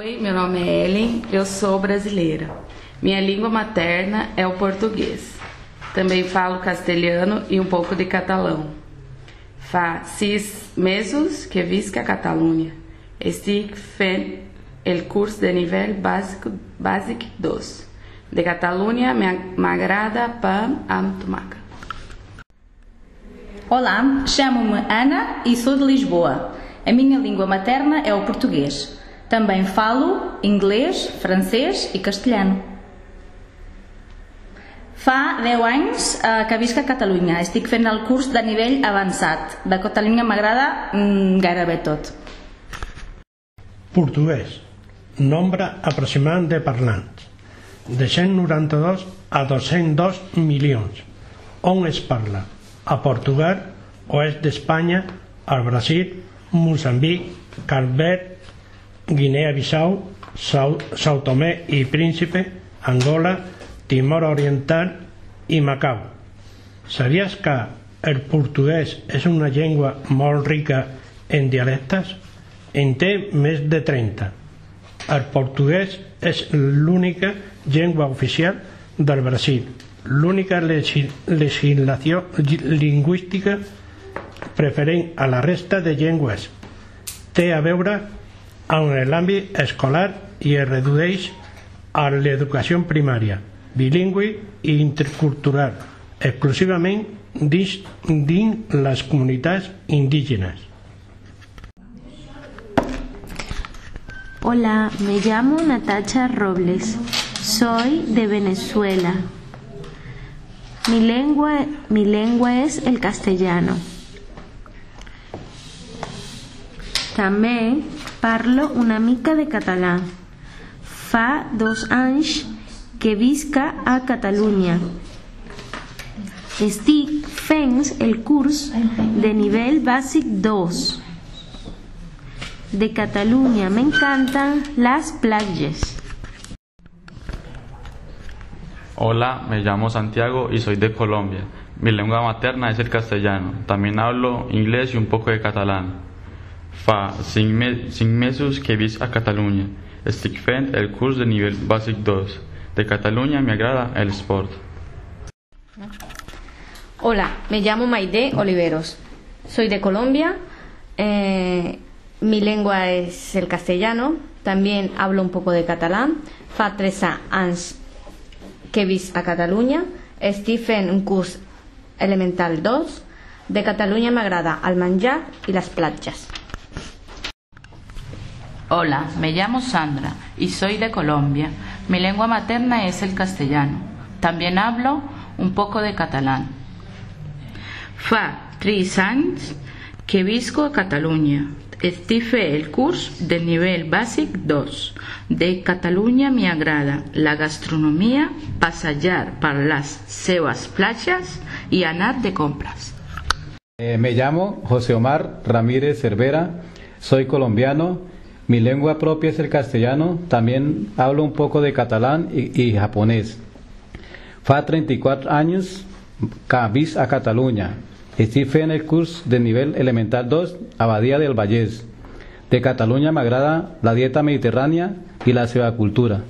Oi, meu nome é Ellen, eu sou brasileira. Minha língua materna é o português. Também falo castelhano e um pouco de catalão. Fa sis mesos que visca Catalunha. Estic fent el curs de nível bàsic, bàsic 2. De Catalunha m'agrada pão amb tomaca. Olá, chamo-me Ana e sou de Lisboa. A minha língua materna é o português. Também falo inglês, francês e castelhano. Fa 10 anys eh, que visc a Catalunya. Estic fent el curs de nivell avançat. De Catalunya m'agrada mm, gairebé tot. Portuguès. Nombre aproximat de parlants. De 192 a 202 milions. On es parla? A Portugal, oest d'Espanya, al Brasil, Moçambic, Calvet, Guinea-Bissau, Sao, Tomé i Príncipe, Angola, Timor Oriental i Macau. Sabies que el portuguès és una llengua molt rica en dialectes? En té més de 30. El portuguès és l'única llengua oficial del Brasil, l'única legislació lingüística preferent a la resta de llengües. Té a veure amb l'àmbit escolar i es redueix a l'educació primària, bilingüe i intercultural, exclusivament dins, dins les comunitats indígenes. Hola, me llamo Natacha Robles. Soy de Venezuela. Mi lengua, mi lengua es el castellano. També parlo una mica de català. Fa dos anys que visca a Catalunya. Estic fent el curs de nivell bàsic 2. De Cataluña me encantan las playas. Hola, me llamo Santiago y soy de Colombia. Mi lengua materna es el castellano. También hablo inglés y un poco de catalán. Fa cinc, me cinc mesos que visc a Catalunya. Estic fent el curs de nivell bàsic 2. De Catalunya me agrada el sport. Hola, me llamo Maide Oliveros. Soy de Colombia. Eh, mi lengua es el castellano. También hablo un poco de catalán. Fa tres anys que visc a Catalunya. Estic fent un curs elemental 2. De Catalunya m'agrada el menjar i les platges. Hola, me llamo Sandra y soy de Colombia. Mi lengua materna es el castellano. También hablo un poco de catalán. Fa tres anys que visco a Catalunya. Estic fent el curs de nivell bàsic 2. De Catalunya me agrada la gastronomia, passejar per les seues platges i anar de compras. Eh, me llamo José Omar Ramírez Cervera, soy colombiano Mi lengua propia es el castellano, también hablo un poco de catalán y, y japonés. Fa 34 años que a Cataluña. Estic fent el curs de nivel elemental 2 a Badia del Vallès. De Cataluña me agrada la dieta mediterránea y la seva cultura.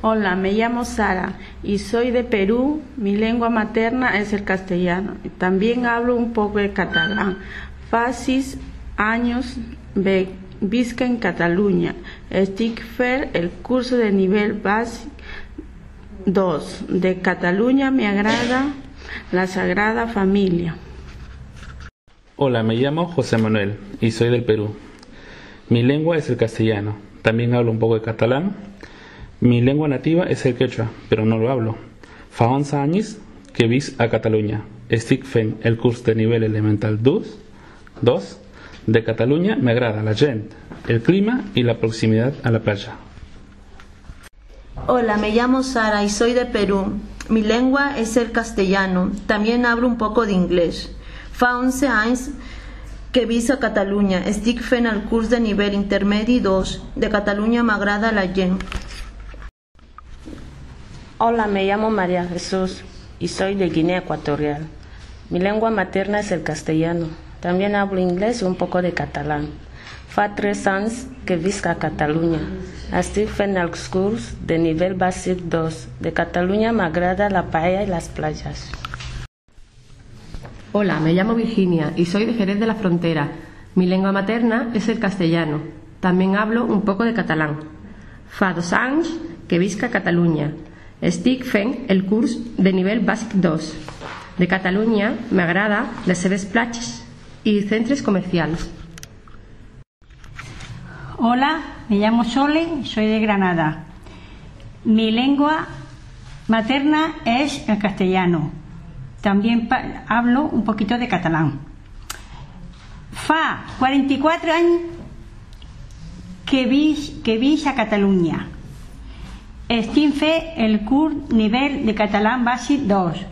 Hola, me llamo Sara y soy de Perú. Mi lengua materna es el castellano. También hablo un poco de catalán. Fa sis años visca en Cataluña. Estic fer el curso de nivel básico 2. De Cataluña me agrada la Sagrada Familia. Hola, me llamo José Manuel y soy del Perú. Mi lengua es el castellano. También hablo un poco de catalán. Mi lengua nativa es el quechua, pero no lo hablo. Fa 11 años que vis a Cataluña. Estic fent el curso de nivel elemental 2 Dos, de Cataluña me agrada la gente, el clima y la proximidad a la playa. Hola, me llamo Sara y soy de Perú. Mi lengua es el castellano. También hablo un poco de inglés. Fa 11 años que vis a Catalunya. Estic fent el curs de nivell intermedi 2. De Catalunya m'agrada la gent. Hola, me llamo María Jesús y soy de Guinea Ecuatorial. Mi lengua materna es el castellano. También hablo inglés y un poco de catalán. Fa tres anys que visc a Catalunya. Estic fent els curs de nivell bàsic 2. De Catalunya m'agrada la paella y las playas. Hola, me llamo Virginia y soy de Jerez de la Frontera. Mi lengua materna es el castellano. También hablo un poco de catalán. Fa dos anys que visc a Catalunya. Estic fent el curs de nivell bàsic 2. De Catalunya m'agrada les seves platges y centros comercials. Hola, me llamo Sole, soy de Granada. Mi lengua materna es el castellano. También hablo un poquito de catalán. Fa 44 anys que vis, que vis a Catalunya. Estic fent el curs nivell de català bàsic 2.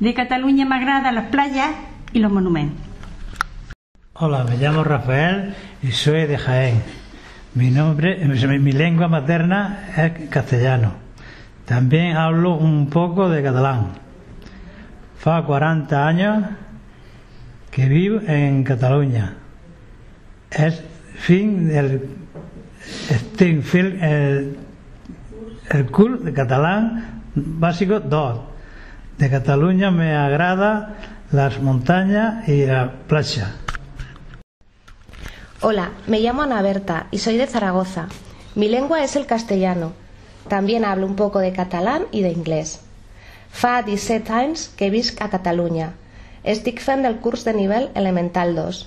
De Catalunya m'agrada les playas y los monumentos. Hola, me llamo Rafael y soy de Jaén. Mi nombre, mi mi lengua materna es castellano. También hablo un poco de catalán. Fa 40 años que vivo en Cataluña. Es fin del fent el, el de catalán básico 2. De Cataluña me agrada las montañas y la playa. Hola, me llamo Ana Berta y soy de Zaragoza. Mi lengua es el castellano. También hablo un poco de catalán y de inglés. Fa 17 anys que visc a Catalunya. Estic fent del curs de nivell elemental 2.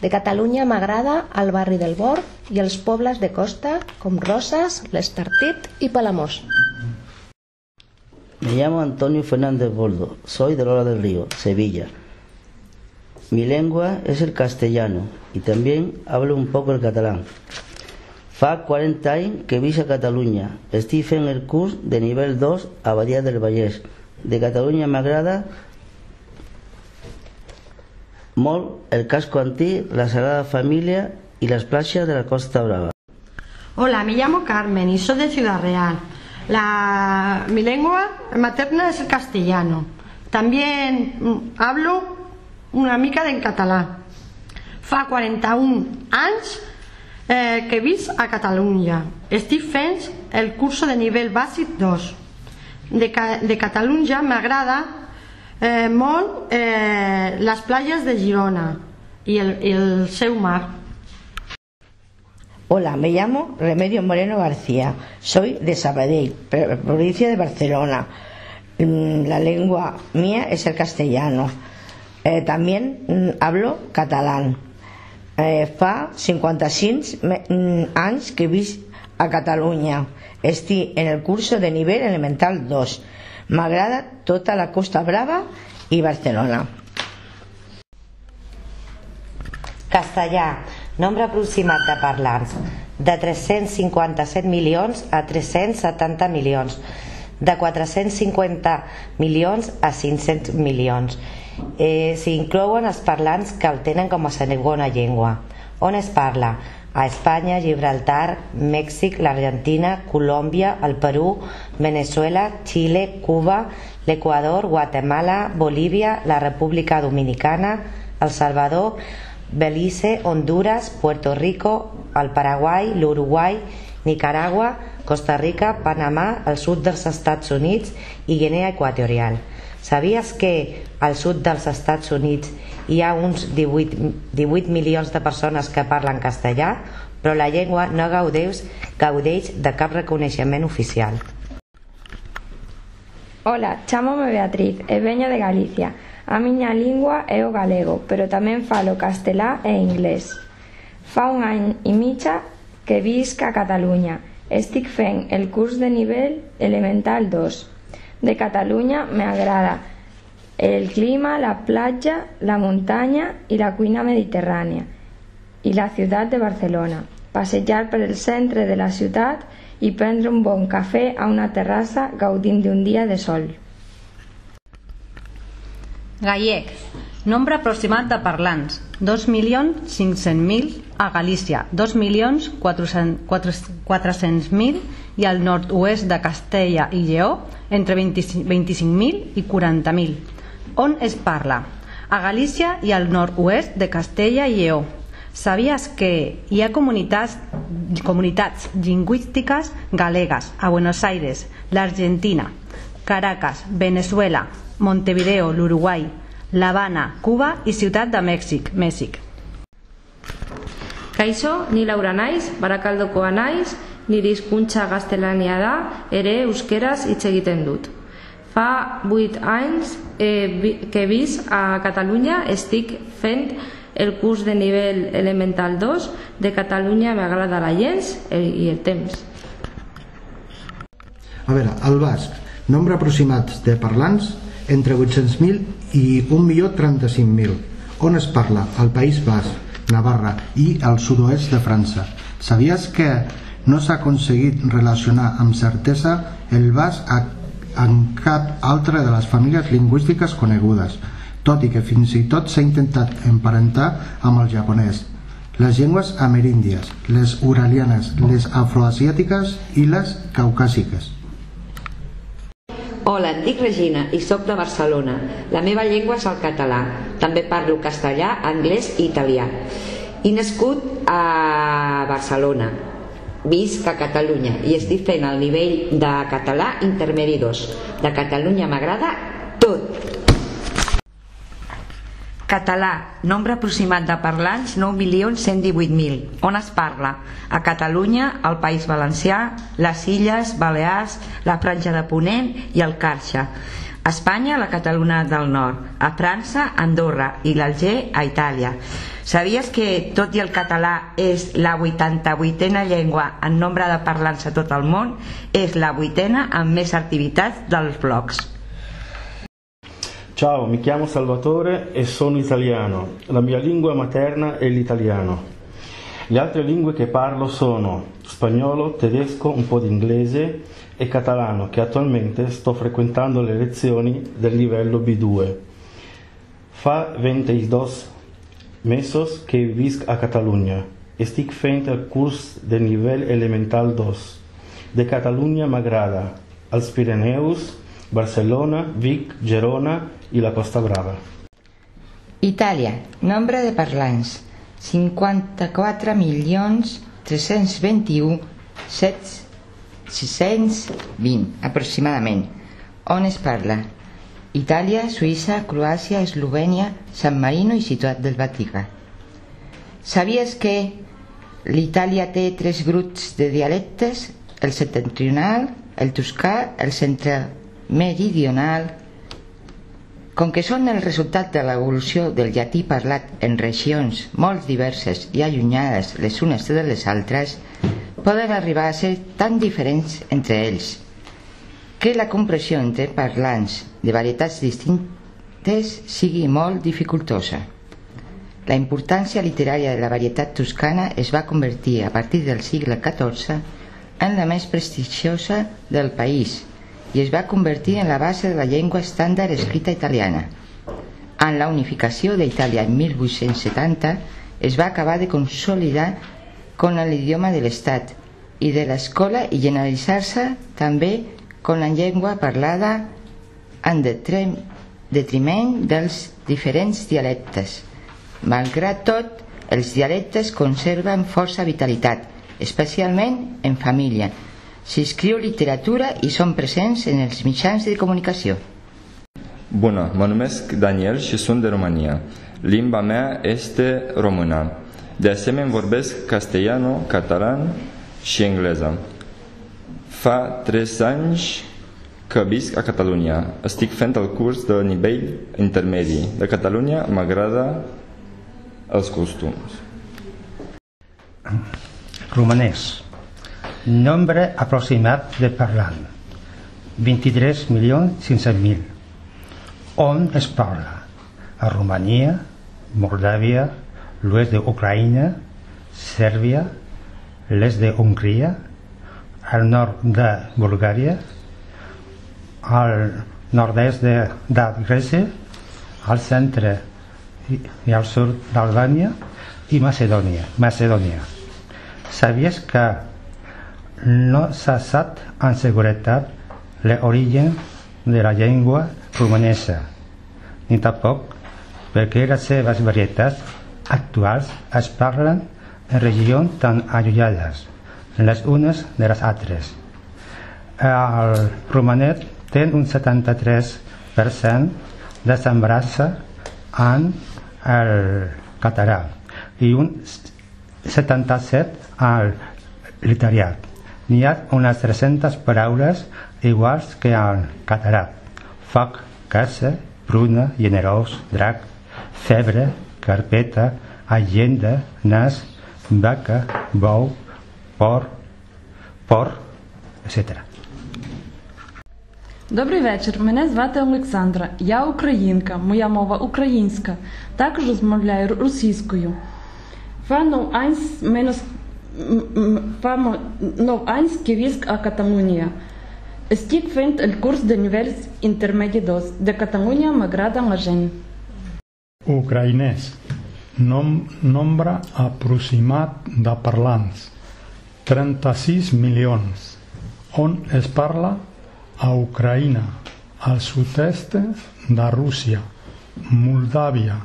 De Catalunya m'agrada el barri del Bor i els pobles de costa com Roses, l'Estartit i Palamós. Me llamo Antonio Fernández Boldo, soy de Lola del Río, Sevilla. Mi lengua es el castellano y también hablo un poco el catalán. Fa 40 anys que visc a Catalunya. El curs de nivell 2 a Badia del Vallès. De Catalunya m'agrada molt el casco antí, la Sagrada Familia y las playas de la Costa Brava. Hola, me llamo Carmen y soy de Ciudad Real. La, mi lengua materna es el castellano. También mm, hablo una mica en catalán. Fa 41 anys eh, que visc a Catalunya. Estic fent el curso de nivell bàsic 2. De, de Catalunya m'agrada eh, molt eh, les platges de Girona i el, el seu mar. Hola, me llamo Remedio Moreno García. Soy de Sabadell, pro- provincia de Barcelona. Mm, La lengua mía es el castellano. Eh, también mm, hablo catalán. Eh, fa 55 me- mm, anys que visc a Catalunya. Estic en el curso de nivell elemental 2. M'agrada tota la Costa Brava i Barcelona. Castellà, nombre aproximat de parlants, de 357 milions a 370 milions, de 450 milions a 500 milions. Eh, S'hi inclouen els parlants que el tenen com a segona llengua. On es parla? A Espanya, Gibraltar, Mèxic, l'Argentina, Colòmbia, el Perú, Venezuela, Xile, Cuba, l'Equador, Guatemala, Bolívia, la República Dominicana, El Salvador, Belize, Honduras, Puerto Rico, el Paraguai, l'Uruguai, Nicaragua, Costa Rica, Panamà, el sud dels Estats Units i Guinea Equatorial. Sabies que al sud dels Estats Units hi ha uns 18, 18 milions de persones que parlen castellà, però la llengua no gaudeix, gaudeix de cap reconeixement oficial. Ola, chámome Beatriz e veño de Galicia. A miña lingua é o galego, pero tamén falo castelá e inglés. Fa un ano e micha que visca a Cataluña. Estic fent el curs de nivel elemental 2. De Cataluña me agrada el clima, la playa, la montaña y la cuina mediterránea. Y la ciutat de Barcelona. Passejar per el centre de la ciutat i prendre un bon cafè a una terrassa gaudint d'un dia de sol. Gallec. Nombre aproximat de parlants. 2.500.000 a Galícia, 2.400.000 i al nord-oest de Castella i Lleó entre 25.000 i 40.000. On es parla? A Galícia i al nord-oest de Castella i Lleó. Sabies que hi ha comunitats, comunitats lingüístiques galegues a Buenos Aires, l'Argentina, Caracas, Venezuela, Montevideo, l'Uruguai, l'Havana, Cuba i Ciutat de Mèxic, Mèxic. Kaixo, ni Laura naiz, barakaldokoa naiz, nire hizkuntza gaztelania da, ere euskeraz hitz egiten dut. Fa 8 anys eh, que vis a Catalunya estic fent el curs de nivell elemental 2 de Catalunya m'agrada la llenç i el temps. A veure, el basc, nombre aproximat de parlants entre 800.000 i 1.035.000. On es parla? Al País Basc, Navarra i al sud-oest de França. Sabies que no s'ha aconseguit relacionar amb certesa el basc en cap altra de les famílies lingüístiques conegudes, tot i que fins i tot s'ha intentat emparentar amb el japonès. Les llengües ameríndies, les uralianes, les afroasiàtiques i les caucàsiques. Hola, em dic Regina i sóc de Barcelona. La meva llengua és el català. També parlo castellà, anglès i italià. He nascut a Barcelona. Visc a Catalunya i estic fent el nivell de català intermedi 2. De Catalunya m'agrada tot. Català, nombre aproximat de parlants 9.118.000. On es parla? A Catalunya, al País Valencià, les Illes, Balears, la Franja de Ponent i el Carxa. A Espanya, la Catalunya del Nord. A França, Andorra i l'Alger, a Itàlia. Sabies que, tot i el català és la 88a llengua en nombre de parlants a tot el món, és la vuitena amb més activitats dels blocs? Ciao, mi chiamo Salvatore e sono italiano. La mia lingua materna è l'italiano. Le altre lingue che parlo sono spagnolo, tedesco, un po' di e catalano, che attualmente sto frequentando le lezioni del livello B2. Fa 22 mesos que visc a Catalunya. Estic fent el curs de nivell elemental 2. De Catalunya m'agrada. Els Pirineus, Barcelona, Vic, Gerona i la Costa Brava. Itàlia, nombre de parlants 54 milions 321 620 aproximadament. On es parla? Itàlia, Suïssa, Croàcia, Eslovènia, San Marino i Ciutat del Vaticà. Sabies que l'Itàlia té tres grups de dialectes? El septentrional, el toscà, el centre meridional com que són el resultat de l'evolució del llatí parlat en regions molt diverses i allunyades les unes de les altres, poden arribar a ser tan diferents entre ells que la compressió entre parlants de varietats distintes sigui molt dificultosa. La importància literària de la varietat toscana es va convertir a partir del segle XIV en la més prestigiosa del país i es va convertir en la base de la llengua estàndard escrita italiana. En la unificació d'Itàlia en 1870 es va acabar de consolidar con l'idioma de l'Estat i de l'escola i generalitzar-se també con la llengua parlada en detriment dels diferents dialectes. Malgrat tot, els dialectes conserven força vitalitat, especialment en família, S'escriu literatura i són presents en els mitjans de comunicació. Bună, mă numesc Daniel și sunt de România. Limba mea este română. De asemenea vorbesc castellano, catalan și engleză. Fa tres anys que visc a Catalunya. Estic fent el curs de nivell intermedi. De Catalunya m'agrada els costums. Romanès. Nombre aproximat de parlant 23.500.000 On es parla? A Romania, Moldàvia, l'oest d'Ucraïna, Sèrbia, l'est de Hongria, al nord de Bulgària, al nord-est de, de Grècia, al centre i al sud d'Albània i Macedònia. Macedònia. Sabies que no s'ha sap amb seguretat l'origen de la llengua romanesa, ni tampoc perquè les seves varietats actuals es parlen en regions tan allunyades les unes de les altres. El romanet té un 73% de sembrança en el català i un 77 al literariat. N'hi ha unes 300 paraules iguals que al català. Foc, casa, pruna, generós, drac, febre, carpeta, agenda, nas, vaca, bou, por, por, etc. Добрий вечір. Мене звати Олександра. Я українка. Моя мова українська. Також розмовляю російською. Фано Айнс менос Famo nou anys que visc a Catalunya. Estic fent el curs de nivells intermedi 2. De Catalunya m'agrada la gent. Ucraïnès. Nom, nombre aproximat de parlants. 36 milions. On es parla? A Ucraïna, al sud-est de Rússia, Moldàvia,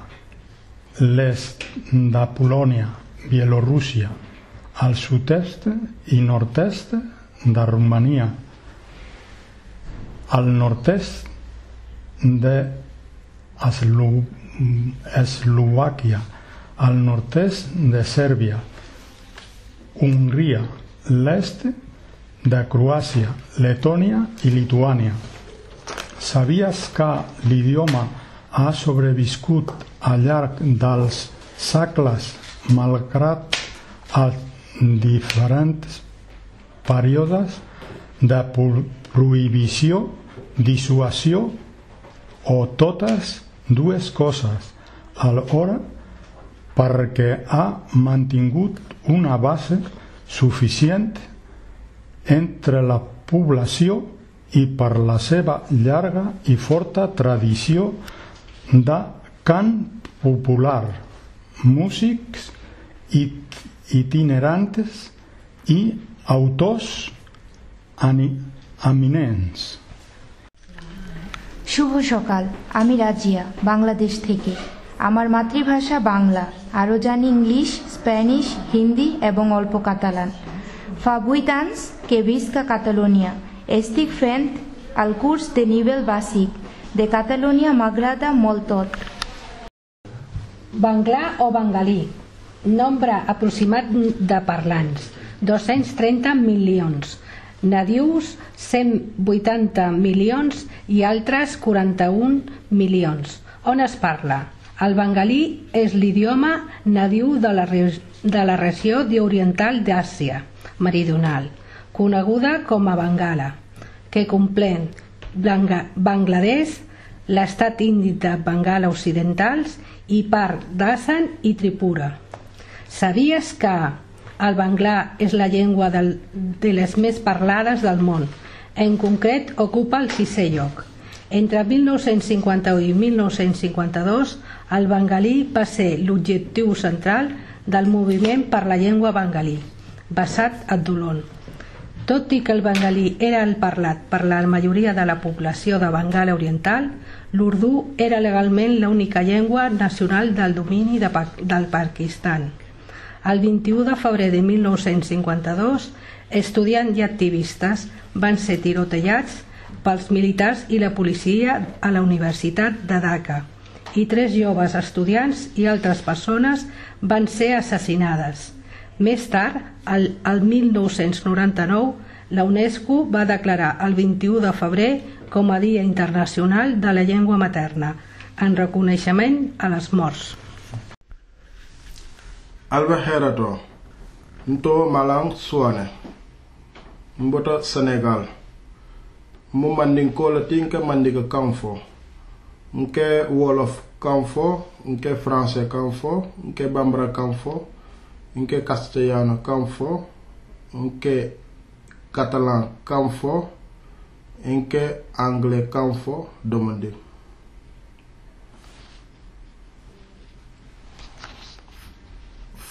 l'est de Polònia, Bielorússia, al sud-est i nord-est de Romania, al nord-est de Eslo Eslovàquia, al nord-est de Sèrbia, Hongria, l'est de Croàcia, Letònia i Lituània. Sabies que l'idioma ha sobreviscut al llarg dels segles malgrat els diferents períodes de prohibició, dissuasió o totes dues coses alhora perquè ha mantingut una base suficient entre la població i per la seva llarga i forta tradició de cant popular, músics itinerantes i autors eminents শুভ সকাল আমি রাজিয়া বাংলাদেশ থেকে আমার মাতৃভাষা বাংলা আরও জানি English Spanish Hindi এবং অল্প Catalan Fabuitans que visca Catalunya. Estic fent el curs de nivell bàsic. De Catalunya m'agrada molt tot. Banglà o bengalí. Nombre aproximat de parlants. 230 milions. Nadius 180 milions i altres 41 milions. On es parla? El bengalí és l'idioma nadiu de la, de la regió oriental d'Àsia meridional, coneguda com a Bengala, que comprèn Bangladesh, l'estat indi de Bengala Occidentals i part d'Assam i Tripura. Sabies que el benglà és la llengua del, de les més parlades del món. En concret, ocupa el sisè lloc. Entre 1951 i 1952, el bengalí va ser l'objectiu central del moviment per la llengua bengalí, basat a Dolon. Tot i que el bengalí era el parlat per la majoria de la població de Bengala Oriental, l'urdú era legalment l'única llengua nacional del domini de, del Pakistan. El 21 de febrer de 1952, estudiants i activistes van ser tirotellats pels militars i la policia a la Universitat de Dhaka i tres joves estudiants i altres persones van ser assassinades. Més tard, el, el 1999, la UNESCO va declarar el 21 de febrer com a Dia Internacional de la Llengua Materna, en reconeixement a les morts. alba herato nto malang suane mbota senegal mu mandi ko la tinka mandi ka kanfo nke wolof kanfo nke français kanfo nke bambara kanfo nke castellano kanfo nke catalan kanfo nke anglais kanfo domande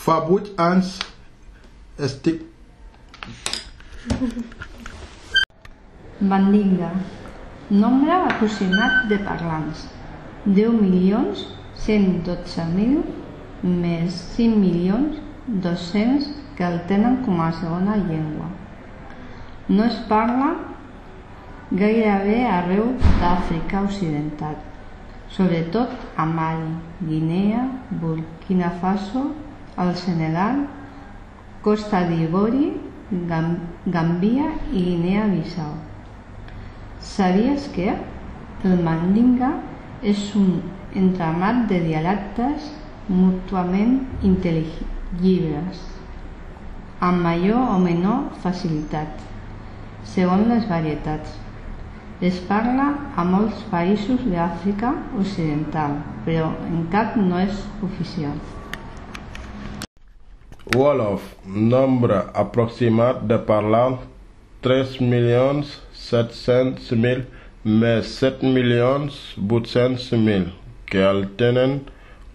Fabuit ans estic Mandinga. Nombre aproximat de parlants. 10 milions 112 mil més 5 milions 200 que el tenen com a segona llengua. No es parla gairebé arreu d'Àfrica Occidental, sobretot a Mali, Guinea, Burkina Faso, el Senegal, Costa d'Ivori, Gambia i Guinea-Bissau. Sabies que el mandinga és un entramat de dialectes mútuament intel·ligibles, amb major o menor facilitat, segons les varietats. Es parla a molts països d'Àfrica Occidental, però en cap no és oficial. Wolof, nombre aproximat de parlants 3 milions 700 mil més 7 milions 800 mil que el tenen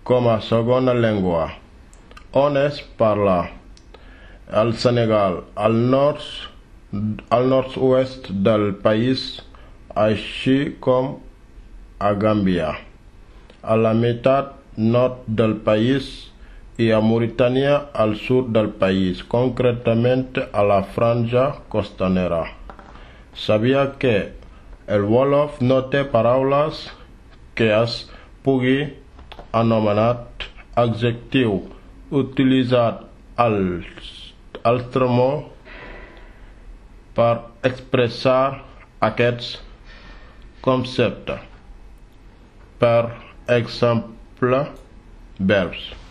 com a segona llengua. On es parla? Al Senegal, al nord, al nord-oest del país, així com a Gàmbia. A la meitat nord del país i a Mauritània al sud del país, concretament a la franja costanera. Sabia que el Wolof no té paraules que es pugui anomenar adjectiu utilitzat als altremo per expressar aquests conceptes. Per exemple, verbs.